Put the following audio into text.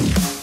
you